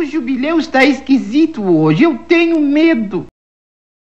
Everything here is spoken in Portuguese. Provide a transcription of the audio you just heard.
O jubileu está esquisito hoje. Eu tenho medo.